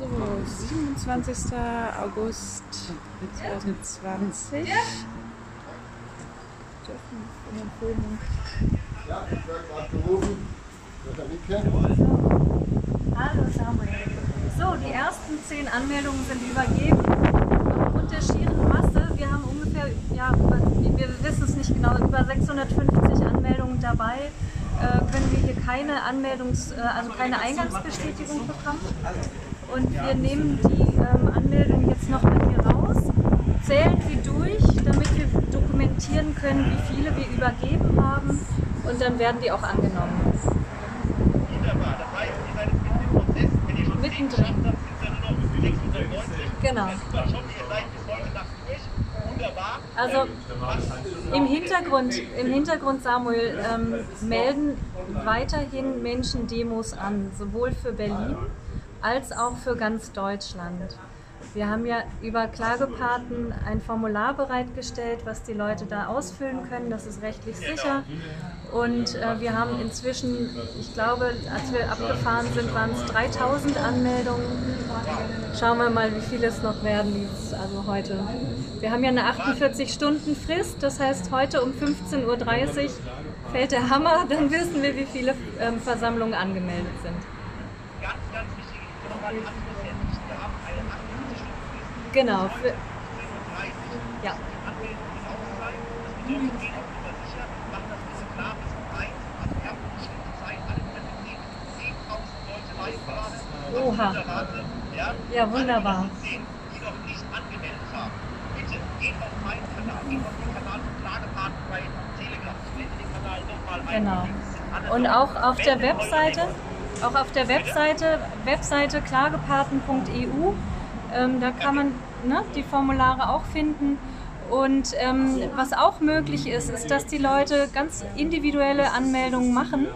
So, 27. August 2020. Ja, ich werde gerade gerufen. Hallo Samuel. So, die ersten zehn Anmeldungen sind übergeben. Aufgrund der schieren Masse, wir haben ungefähr, ja, wir wissen es nicht genau, über 650 Anmeldungen dabei, äh, können wir hier keine Anmeldungs-, äh, also keine Eingangsbestätigung bekommen. Und wir nehmen die ähm, Anmeldung jetzt nochmal hier raus, zählen sie durch, damit wir dokumentieren können, wie viele wir übergeben haben und dann werden die auch angenommen. Wunderbar. Das heißt, ihr seid mitten im Prozess. Wenn ihr schon. 10 geschafft habt, sind es ja nur noch 690. Genau. Das ist schon. Ihr seid bis heute Nacht durch. Wunderbar. Also im Hintergrund, im Hintergrund Samuel, ähm, melden weiterhin Menschen Demos an, sowohl für Berlin als auch für ganz Deutschland. Wir haben ja über Klagepaten ein Formular bereitgestellt, was die Leute da ausfüllen können. Das ist rechtlich sicher. Und äh, wir haben inzwischen, ich glaube, als wir abgefahren sind, waren es 3000 Anmeldungen. Schauen wir mal, wie viele es noch werden, also heute. Wir haben ja eine 48-Stunden-Frist, das heißt, heute um 15.30 Uhr fällt der Hammer, dann wissen wir, wie viele ähm, Versammlungen angemeldet sind. Ganz, ganz wichtige Info nochmal. Die Antwort ist ja nicht. Wir haben eine 48-Stunden-Frist. Genau. Für, 10.30 Uhr. ja. Die Anmeldung muss raus sein. Das bedeutet, wir gehen auf Nummer sicher, machen das ein bisschen klar bis 1. Wir haben eine bestimmte Zeit, alle die das sehen. 10.000 Leute live gerade. Oha. Ja? Wunderbar. Genau. Und auch auf der Webseite. Auch auf der Webseite, Webseite klagepaten.eu, ähm, da kann man ne, die Formulare auch finden. Und ähm, was auch möglich ist, ist, dass die Leute ganz individuelle Anmeldungen machen,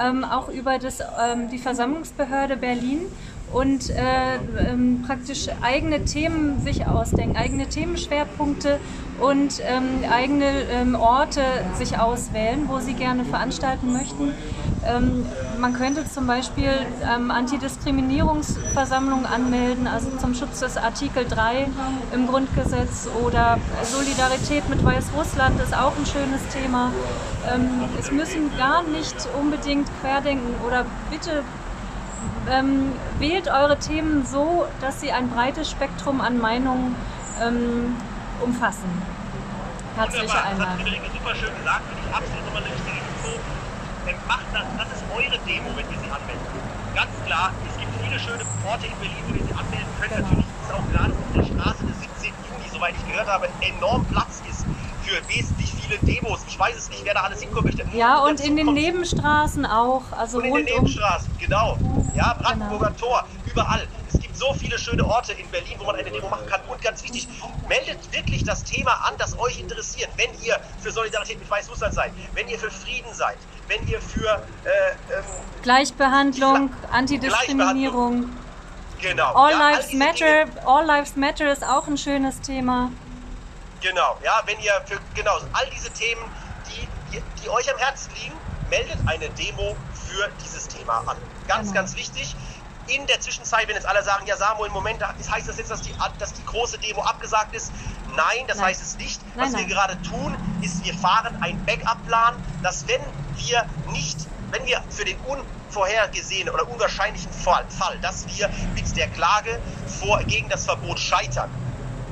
ähm, auch über das, ähm, die Versammlungsbehörde Berlin und äh, ähm, praktisch eigene Themen sich ausdenken, eigene Themenschwerpunkte und ähm, eigene ähm, Orte sich auswählen, wo sie gerne veranstalten möchten. Ähm, man könnte zum Beispiel ähm, Antidiskriminierungsversammlungen anmelden, also zum Schutz des Artikel 3 im Grundgesetz oder Solidarität mit Weißrussland ist auch ein schönes Thema. Ähm, es müssen gar nicht unbedingt Querdenken oder bitte ähm, wählt eure Themen so, dass sie ein breites Spektrum an Meinungen ähm, umfassen. Herzliche Wunderbar, das hat Einladung. Friederike super schön gesagt, finde ich absolut nochmal Info. Ähm, macht das, das ist eure Demo, wenn wir sie anmelden. Ganz klar, es gibt viele schöne Orte in Berlin, wo wir sie anmelden können. Genau. Natürlich ist auch gerade auf der Straße des 17. Juni, soweit ich gehört habe, enorm Platz ist für wesentlich viele Demos. Ich weiß es nicht, wer da alles hinkommen möchte. Ja, und in den Nebenstraßen auch. Also und in den. Nebenstraßen, genau. Ja, Brandenburger Tor, überall. Es gibt so viele schöne Orte in Berlin, wo man eine Demo machen kann. Und ganz wichtig, meldet wirklich das Thema an, das euch interessiert. Wenn ihr für Solidarität mit Weißrussland seid, wenn ihr für Frieden seid, wenn ihr für, äh, ähm, Gleichbehandlung, Antidiskriminierung. genau. All ja, all Lives diese Matter. Dinge, All Lives Matter ist auch ein schönes Thema. Genau, ja, wenn ihr für, genau, all diese Themen, die, die, die euch am Herzen liegen, meldet eine Demo für dieses Thema an. Ganz, Genau. ganz wichtig. In der Zwischenzeit, wenn jetzt alle sagen, ja Samuel, Moment, das heißt das jetzt, dass die, dass die große Demo abgesagt ist? Nein, das Nein. heißt es nicht. Nein, Was wir nein. gerade tun, ist, wir fahren einen Backup-Plan, dass wenn wir nicht, wenn wir für den unvorhergesehenen oder unwahrscheinlichen Fall, Fall dass wir mit der Klage vor, gegen das Verbot scheitern,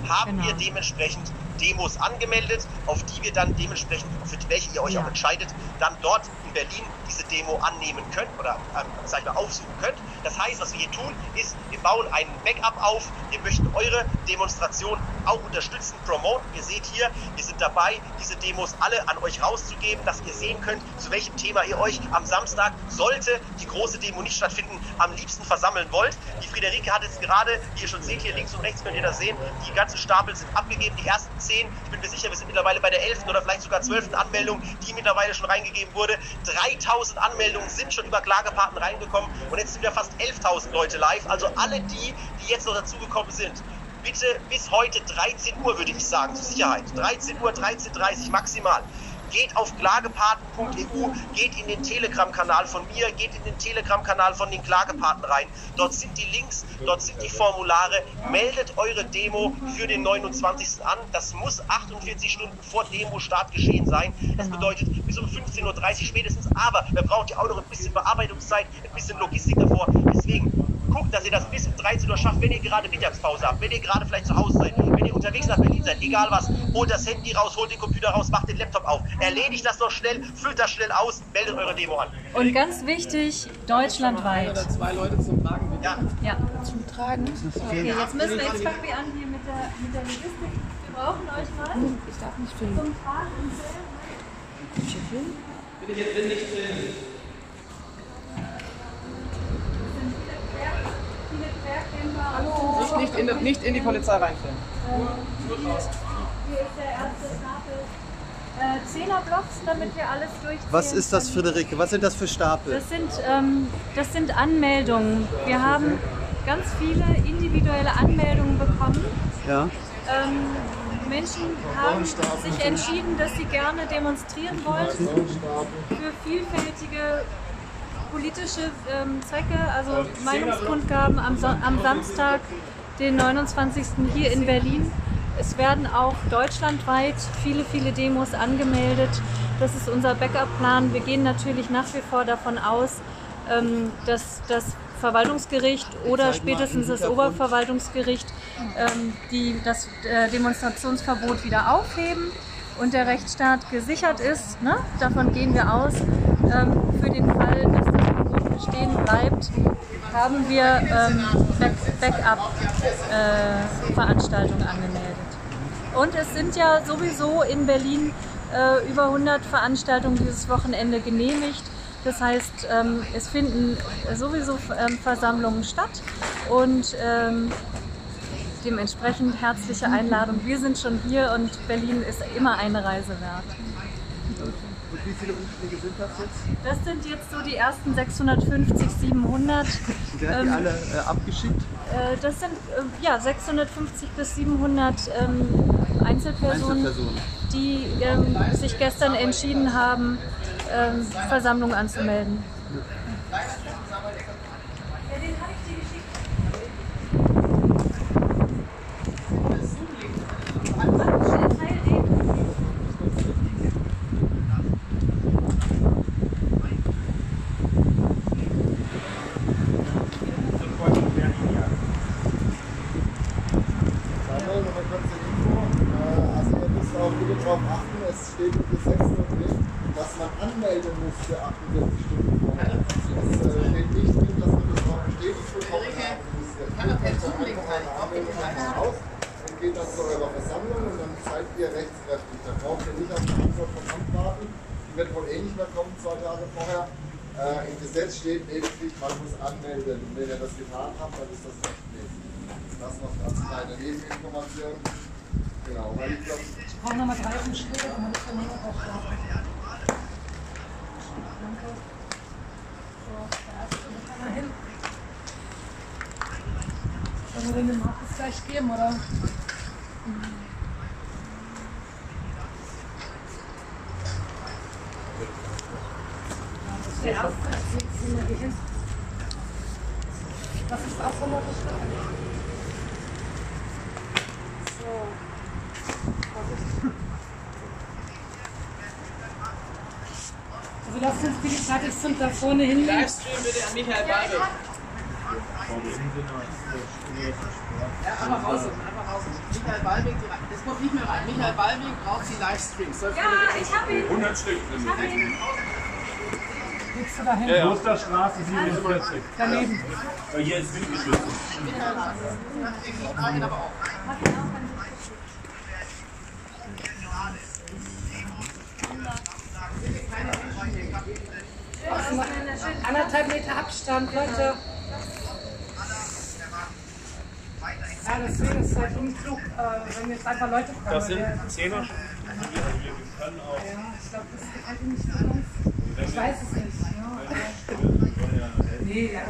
haben Genau. wir dementsprechend Demos angemeldet, auf die wir dann dementsprechend, für welche ihr euch Ja. auch entscheidet, dann dort in Berlin diese Demo annehmen könnt oder ähm, sag ich mal, aufsuchen könnt. Das heißt, was wir hier tun, ist, wir bauen einen Backup auf. Wir möchten eure Demonstration auch unterstützen, promoten. Ihr seht hier, wir sind dabei, diese Demos alle an euch rauszugeben, dass ihr sehen könnt, zu welchem Thema ihr euch am Samstag, sollte die große Demo nicht stattfinden, am liebsten versammeln wollt. Die Friederike hat jetzt gerade, wie ihr schon seht, hier links und rechts könnt ihr das sehen, die ganzen Stapel sind abgegeben, die ersten zehn. Ich bin mir sicher, wir sind mittlerweile bei der elften oder vielleicht sogar zwölften Anmeldung, die mittlerweile schon reingegeben wurde. 3000 Anmeldungen sind schon über Klagepaten reingekommen und jetzt sind wir fast 11.000 Leute live. Also alle die, die jetzt noch dazugekommen sind, bitte bis heute 13 Uhr, würde ich sagen, zur Sicherheit. 13 Uhr, 13.30 Uhr maximal. Geht auf klagepaten.eu, geht in den Telegram-Kanal von mir, geht in den Telegram-Kanal von den Klagepaten rein. Dort sind die Links, dort sind die Formulare. Meldet eure Demo für den 29. an. Das muss 48 Stunden vor Demo-Start geschehen sein. Das Genau. bedeutet bis um 15.30 Uhr spätestens. Aber wir brauchen ja auch noch ein bisschen Bearbeitungszeit, ein bisschen Logistik davor. Deswegen guckt, dass ihr das bis um 13 Uhr schafft, wenn ihr gerade Mittagspause habt, wenn ihr gerade vielleicht zu Hause seid, wenn ihr unterwegs nach Berlin seid, egal was. Holt das Handy raus, holt den Computer raus, macht den Laptop auf. Erledigt das noch schnell, füllt das schnell aus, meldet eure Demo an. Und ganz wichtig, deutschlandweit. Zwei Leute zum Tragen bitte. Ja. Ja. Zum Tragen. Okay, jetzt müssen wir, jetzt fangen wir an hier mit der, mit der Logistik. Wir brauchen euch mal Ich darf nicht filmen. zum Tragen. Bitte jetzt nicht filmen. Viele Querkämpfer. Hallo. Nicht, nicht, in, die- nicht in die Polizei reinfilmen. Hier ist der erste Stapel. Äh, Zehnerblocks, damit wir alles durchziehen. Was ist das. Friederike? Was sind das für Stapel? Das sind, ähm, das sind Anmeldungen. Wir haben ganz viele individuelle Anmeldungen bekommen. Ja. Ähm, Menschen haben sich entschieden, dass sie gerne demonstrieren wollen für vielfältige politische ähm, Zwecke, also Meinungskundgaben am, am Samstag, den 29. hier in Berlin. Es werden auch deutschlandweit viele, viele Demos angemeldet. Das ist unser Backup-Plan. Wir gehen natürlich nach wie vor davon aus, ähm, dass das Verwaltungsgericht oder spätestens das Oberverwaltungsgericht ähm, die, das äh, Demonstrationsverbot wieder aufheben und der Rechtsstaat gesichert ist. Ne? Davon gehen wir aus. Ähm, für den Fall, dass das Verbot bestehen bleibt, haben wir ähm, Back Backup-Veranstaltungen angemeldet. Und es sind ja sowieso in Berlin äh, über 100 Veranstaltungen dieses Wochenende genehmigt. Das heißt, ähm, es finden sowieso ähm, Versammlungen statt und ähm, dementsprechend herzliche Einladung. Wir sind schon hier und Berlin ist immer eine Reise wert. Wie viele Umschläge sind das jetzt? Das sind jetzt so die ersten 650, 700. Und wer hat die Ähm, alle äh, abgeschickt? Äh, Das sind äh, ja, 650 bis 700 ähm, Einzelpersonen, Einzelpersonen. die ähm, sich gestern entschieden haben, ähm, Versammlung anzumelden. Samuel, noch eine kurze Info. Äh, Also ihr müsst auch bitte darauf achten, es steht im Gesetz noch drin, dass man muss für 48 Stunden vorher. Es äh, steht nicht drin, dass man das auch bestätigt bekommen haben. Ihr füllt einfach einfach eine Anmeldung einfach aus und geht dann zu eurer Versammlung und dann seid ihr rechtskräftig. Da braucht ihr nicht auf die Antwort vom Amt warten. Die wird wohl eh nicht mehr kommen, zwei Tage vorher. Äh, Im Gesetz steht lediglich, man muss anmelden. Und wenn ihr das getan habt, dann ist das rechtmäßig. Das noch als kleine Nebeninformation. Genau, weil ich glaube, Ich brauche nochmal drei Umschläge, ich dann nur auch. Danke. So, er hin? Sollen wir den dem Markus gleich geben, oder? Ist der erste. Jetzt sind wir hier hin. Das ist auch 100 Stück. So. Also lasst uns, wie gesagt, jetzt sind da vorne hin. Livestream bitte an Michael Bade. Ja, einfach raus, einfach raus. Michael die- das kommt nicht mehr rein. Michael Ballweg braucht die Livestreams. Ja, ich habe ihn. 100 Stück. Ich hab ihn. Geht's du dahin? Ja, Musterstraße 47. Daneben. Weil hier ist windgeschützt. Ich trage ihn aber auch. Anderthalb Meter Abstand, Leute. Ja, deswegen ist es halt unklug, äh, wenn jetzt einfach Leute fragen. Das sind weil- Zehner. Also wir können auch. Ja, ich glaube, das ist halt nicht so. Ich weiß es nicht. Ja. Nee, ja.